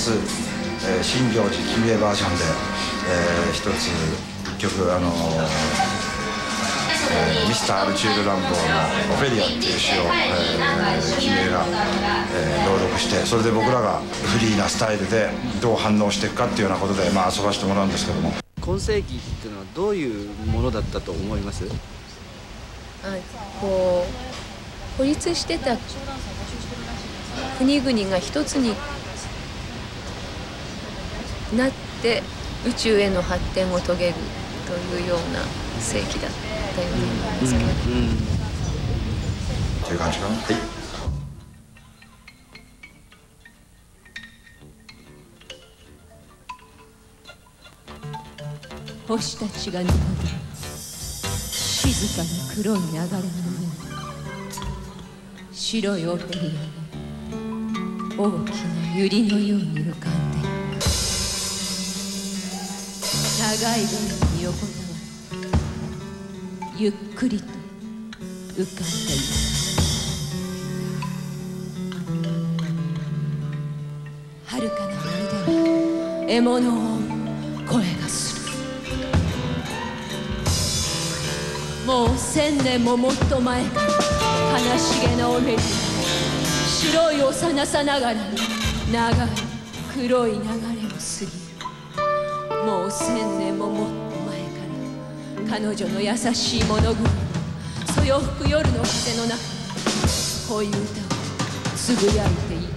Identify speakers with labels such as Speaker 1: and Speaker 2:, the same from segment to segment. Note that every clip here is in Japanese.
Speaker 1: ス、えー、新行寺君へバージョンで、えー、一つ一曲あのえー、ミスター・アルチュール・ランボーの「オフェリア」っていう詩を、えー、君江が、えー、朗読してそれで僕らがフリーなスタイルでどう反応していくかっていうようなことで、まあ、遊ばせてもらうんですけども。
Speaker 2: 今世紀っていうのはどういうものだったと思います？
Speaker 3: こう孤立してた国々が一つになって宇宙への発展を遂げるというような世紀だったように思いますけど。うんうんうん、
Speaker 1: という感じかな。はい
Speaker 3: 星たちが昇る静かな黒い流れの上白いオペリアが大きな百合のように浮かんで長い輪に横たわりゆっくりと浮かんでいく遥かな海では獲物を声がする。もう千年ももっと前から悲しげなおめり白い幼さながら長い黒い流れを過ぎもう千年ももっと前から彼女の優しい物具そよ吹く夜の風の中恋歌をつぶやいている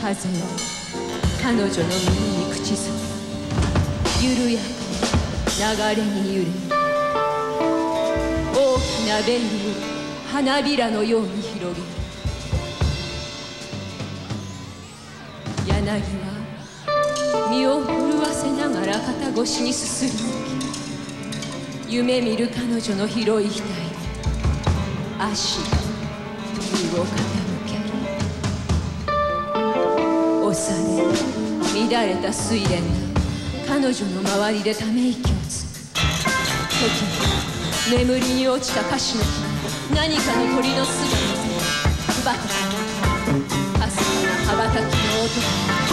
Speaker 3: 風は彼女の耳に口づけ緩やかに流れに揺れ大きなベリを花びらのように広げる柳は身を震わせながら肩越しにすする夢見る彼女の広い額足を傾ける押され乱れた睡蓮が彼女の周りでため息をつく時に眠りに落ちた歌詞の木何かの鳥の巣が見せバタかすかな羽ばたきの音が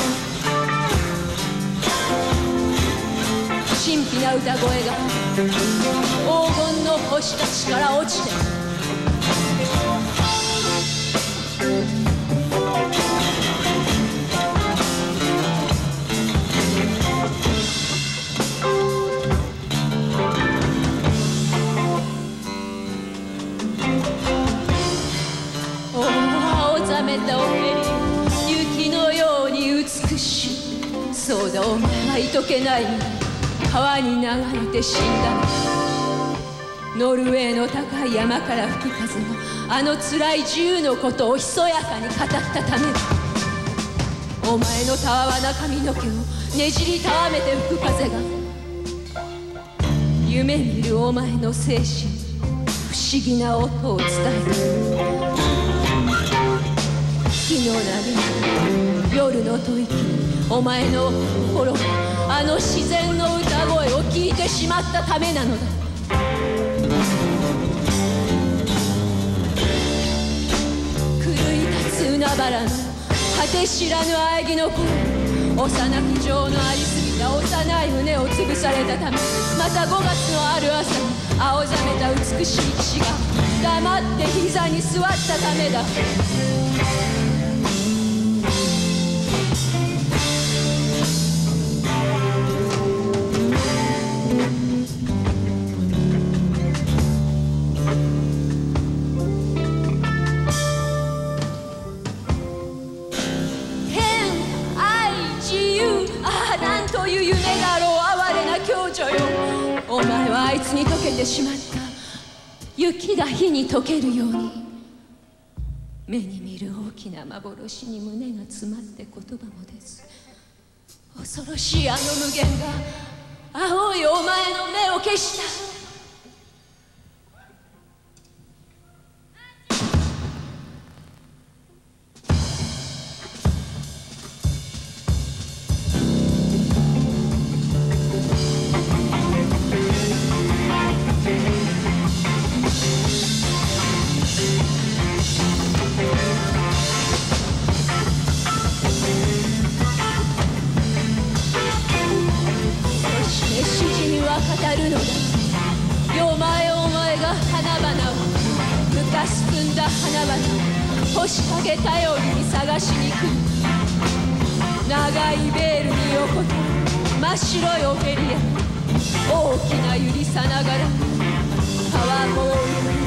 Speaker 3: 神秘な歌声が黄金の星たちから落ちて大葉を覚めたおへ雪のように美しい。そうだお前はとけない。川に流れて死んだノルウェーの高い山から吹く風があの辛い自由のことをひそやかに語ったためお前のたわわな髪の毛をねじりたわめて吹く風が夢見るお前の精神不思議な音を伝えて日の波夜の吐息お前の心あの自然の歌聞いてしまったためなのだ。狂い立つ海原の果て知らぬ喘ぎの声幼き情のありすぎた幼い胸を潰されたため。また5月のある朝に青ざめた美しい騎士が黙って膝に座ったためだ。お前はあいつに溶けてしまった。雪が火に溶けるように。目に見る大きな幻に胸が詰まって言葉も出ず。恐ろしいあの無限が青いお前の目を消した。花々星影頼りに探しに来る。長いベールに横たる。真っ白いオフェリア。大きな揺りさながら。川
Speaker 4: も泳ぐ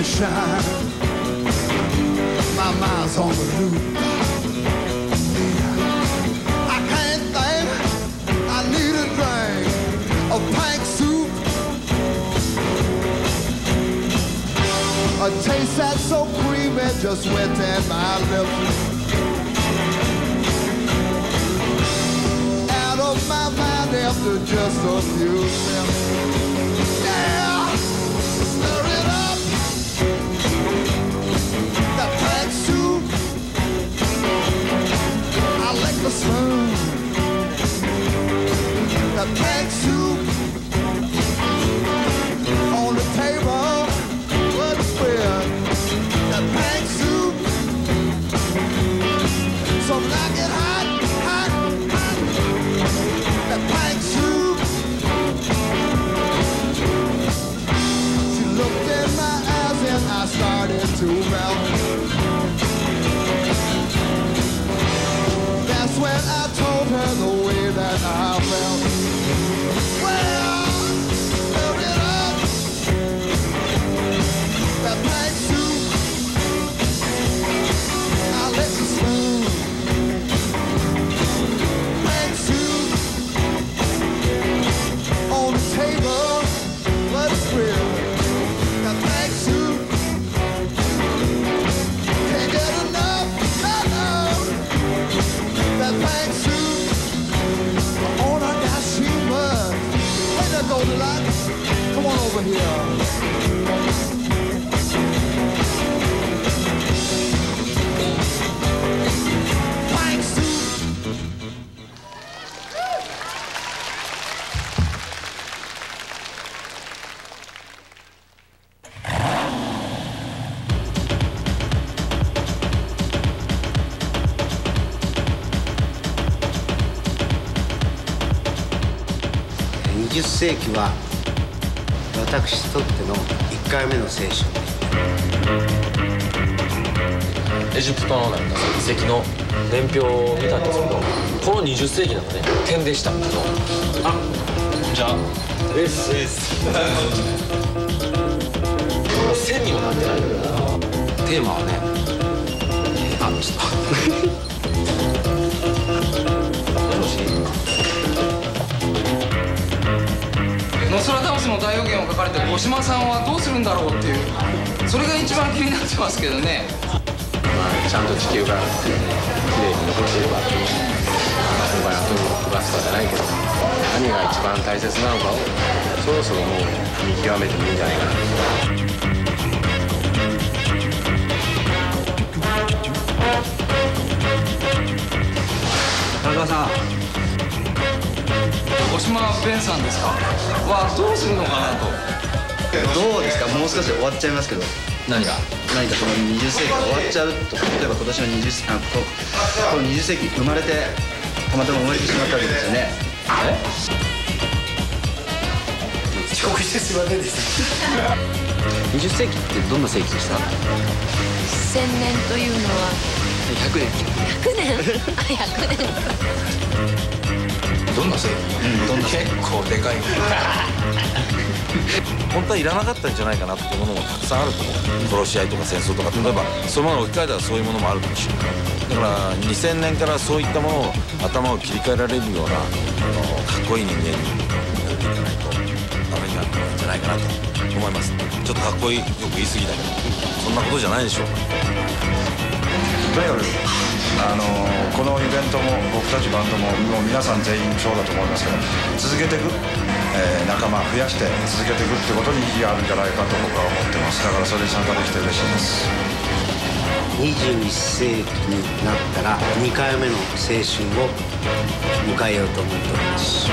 Speaker 4: A mission. My mind's on the loop. I can't think. I need a drink of pink soup. A taste that's so creamy, just wetting my lips. Out of my mind after just a few steps. Yeah, Come on over here. Pink soup.
Speaker 2: 私にとっての1回目の青春
Speaker 5: エジプトのなんか遺跡の年表を見たんですけどこの20世紀なんかね点でしたあじゃあレースレース線にもなってないテーマはねあちょっと
Speaker 6: の大予言を書かれて五島さんはどうするんだろうっていうそれが一番気になってますけどね。
Speaker 5: まあ、ちゃんと地球がきれいに残っていれば今回アトムロックバスターじゃないけど何が一番大切なのかをそろそろもう見極めてもいいんじゃないかな。
Speaker 2: 田中さん
Speaker 6: 五島ベンさんですか？はどうするのかなと。
Speaker 7: どうですか？もう少しで終わっちゃいますけど。
Speaker 6: 何が？
Speaker 7: 何かその20世紀が終わっちゃうと。例えば今年の20世紀あここの20世紀生まれてたまたま生まれてしまったわけですよね。
Speaker 2: 遅刻してすいませんでした。20世紀ってどんな世紀でした？
Speaker 3: 千年というのは。
Speaker 2: 100年。
Speaker 3: 100年？あ100年
Speaker 6: どんなせい結構でかい
Speaker 8: 本当はいらなかったんじゃないかなっていうものもたくさんあると思う。殺し合いとか戦争とか例えばそういうものを置き換えたらそういうものもあるかもしれない。だから2000年からそういったものを頭を切り替えられるようなかっこいい人間になっていかないとダメになるんじゃないかなと思います。ちょっとかっこいいよく言い過ぎだけどそんなことじゃないでしょう
Speaker 1: とあのこのイベントも僕たちバンドももう皆さん全員そうだと思いますけど続けていく、えー、仲間増やして続けていくってことに意義があるんじゃないかと僕は思ってます。だからそれに参加できて嬉しいです。
Speaker 2: 21世紀になったら2回目の青春を迎えようと思っております。